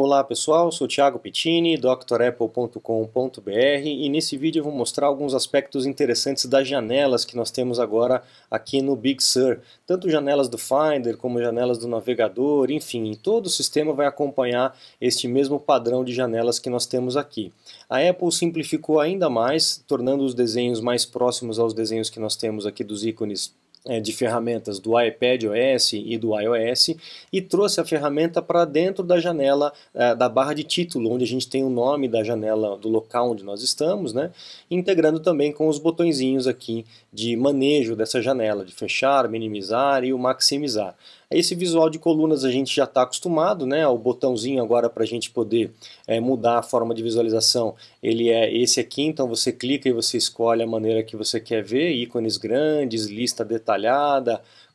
Olá pessoal, sou Thiago Pittini, drapple.com.br e nesse vídeo eu vou mostrar alguns aspectos interessantes das janelas que nós temos agora aqui no Big Sur. Tanto janelas do Finder como janelas do navegador, enfim, todo o sistema vai acompanhar este mesmo padrão de janelas que nós temos aqui. A Apple simplificou ainda mais, tornando os desenhos mais próximos aos desenhos que nós temos aqui dos ícones de ferramentas do iPad OS e do iOS e trouxe a ferramenta para dentro da janela é, da barra de título, onde a gente tem o nome da janela do local onde nós estamos, né? integrando também com os botõezinhos aqui de manejo dessa janela, de fechar, minimizar e o maximizar. Esse visual de colunas a gente já está acostumado, né? O botãozinho agora para a gente poder é, mudar a forma de visualização, ele é esse aqui, então você clica e você escolhe a maneira que você quer ver, ícones grandes, lista detalhada,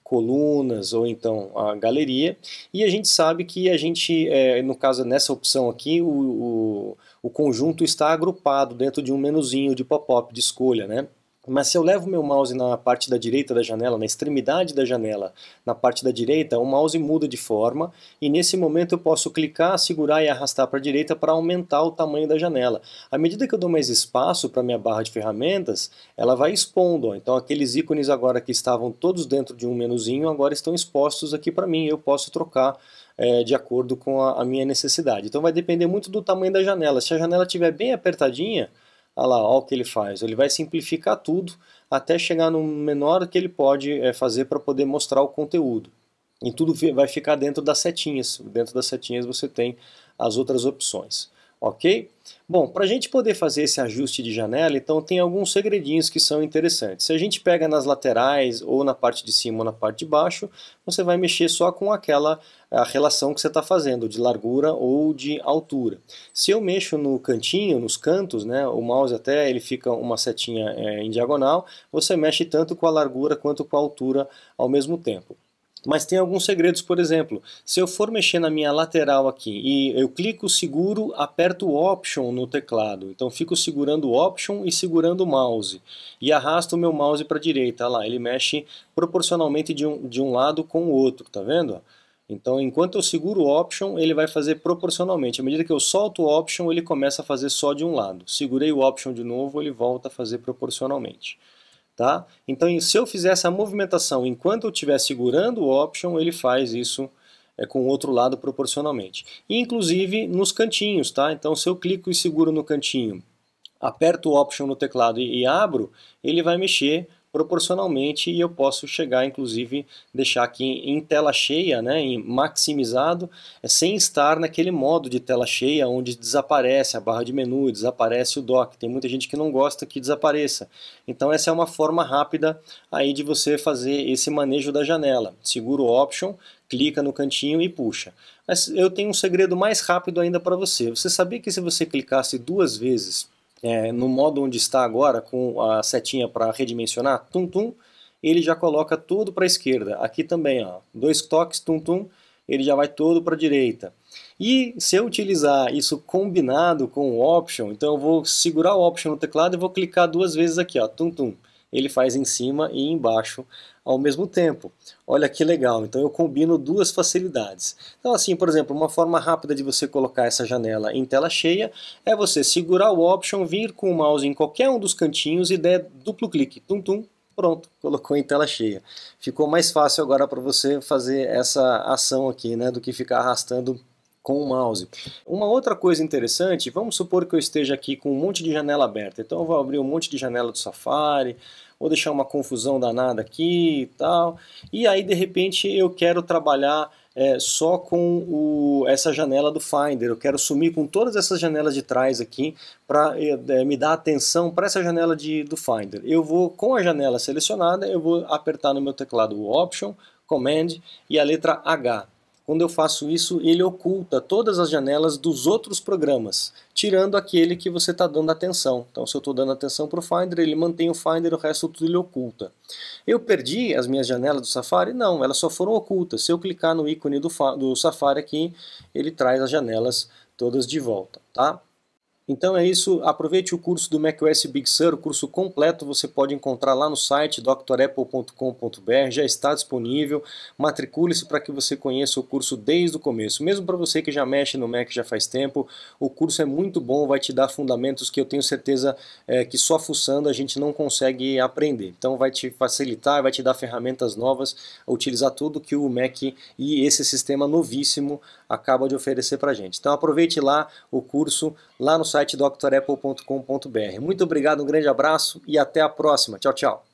colunas ou então a galeria. E a gente sabe que a gente, é, no caso nessa opção aqui, o, o, o conjunto está agrupado dentro de um menuzinho de pop-up de escolha, né? Mas se eu levo meu mouse na parte da direita da janela, na extremidade da janela, na parte da direita, o mouse muda de forma e nesse momento eu posso clicar, segurar e arrastar para a direita para aumentar o tamanho da janela. À medida que eu dou mais espaço para minha barra de ferramentas, ela vai expondo. Ó. Então aqueles ícones agora que estavam todos dentro de um menuzinho agora estão expostos aqui para mim. Eu posso trocar é, de acordo com a, a minha necessidade. Então vai depender muito do tamanho da janela. Se a janela estiver bem apertadinha, Olha lá, olha o que ele faz. Ele vai simplificar tudo até chegar no menor que ele pode é, fazer para poder mostrar o conteúdo. E tudo vai ficar dentro das setinhas. Dentro das setinhas você tem as outras opções ok? Bom, para a gente poder fazer esse ajuste de janela, então tem alguns segredinhos que são interessantes. Se a gente pega nas laterais, ou na parte de cima ou na parte de baixo, você vai mexer só com aquela a relação que você está fazendo, de largura ou de altura. Se eu mexo no cantinho, nos cantos, né, o mouse até ele fica uma setinha é, em diagonal, você mexe tanto com a largura quanto com a altura ao mesmo tempo. Mas tem alguns segredos, por exemplo, se eu for mexer na minha lateral aqui e eu clico seguro, aperto o Option no teclado, então fico segurando o Option e segurando o mouse e arrasto o meu mouse para a direita, Olha lá, ele mexe proporcionalmente de um, de um lado com o outro, tá vendo? Então, enquanto eu seguro o Option, ele vai fazer proporcionalmente. À medida que eu solto o Option, ele começa a fazer só de um lado. Segurei o Option de novo, ele volta a fazer proporcionalmente. Tá? Então, se eu fizer essa movimentação enquanto eu estiver segurando o Option, ele faz isso é, com o outro lado proporcionalmente. E, inclusive nos cantinhos, tá? Então, se eu clico e seguro no cantinho, aperto o Option no teclado e, e abro, ele vai mexer proporcionalmente e eu posso chegar, inclusive, deixar aqui em tela cheia, né, em maximizado, é, sem estar naquele modo de tela cheia onde desaparece a barra de menu, desaparece o dock. Tem muita gente que não gosta que desapareça. Então essa é uma forma rápida aí de você fazer esse manejo da janela. Segura o Option, clica no cantinho e puxa. Mas eu tenho um segredo mais rápido ainda para você. Você sabia que se você clicasse duas vezes é, no modo onde está agora, com a setinha para redimensionar, tum tum, ele já coloca tudo para a esquerda. Aqui também, ó, dois toques, tum tum, ele já vai todo para a direita. E se eu utilizar isso combinado com o Option, então eu vou segurar o Option no teclado e vou clicar duas vezes aqui, ó, tum tum ele faz em cima e embaixo ao mesmo tempo. Olha que legal, então eu combino duas facilidades. Então assim, por exemplo, uma forma rápida de você colocar essa janela em tela cheia é você segurar o Option, vir com o mouse em qualquer um dos cantinhos e der duplo clique, tum tum, pronto, colocou em tela cheia. Ficou mais fácil agora para você fazer essa ação aqui, né, do que ficar arrastando com o mouse. Uma outra coisa interessante, vamos supor que eu esteja aqui com um monte de janela aberta. Então eu vou abrir um monte de janela do Safari, vou deixar uma confusão danada aqui e tal. E aí de repente eu quero trabalhar é, só com o, essa janela do Finder. Eu quero sumir com todas essas janelas de trás aqui para é, é, me dar atenção para essa janela de, do Finder. Eu vou, com a janela selecionada, eu vou apertar no meu teclado o Option, Command e a letra H. Quando eu faço isso, ele oculta todas as janelas dos outros programas, tirando aquele que você está dando atenção. Então, se eu estou dando atenção para o Finder, ele mantém o Finder, o resto tudo ele oculta. Eu perdi as minhas janelas do Safari? Não, elas só foram ocultas. Se eu clicar no ícone do, do Safari aqui, ele traz as janelas todas de volta. Tá? Então é isso, aproveite o curso do macOS Big Sur, o curso completo você pode encontrar lá no site drapple.com.br, já está disponível, matricule-se para que você conheça o curso desde o começo, mesmo para você que já mexe no Mac já faz tempo, o curso é muito bom, vai te dar fundamentos que eu tenho certeza é, que só fuçando a gente não consegue aprender, então vai te facilitar, vai te dar ferramentas novas, utilizar tudo que o Mac e esse sistema novíssimo acaba de oferecer para a gente. Então aproveite lá o curso, lá no site drapple.com.br. Muito obrigado, um grande abraço e até a próxima. Tchau, tchau.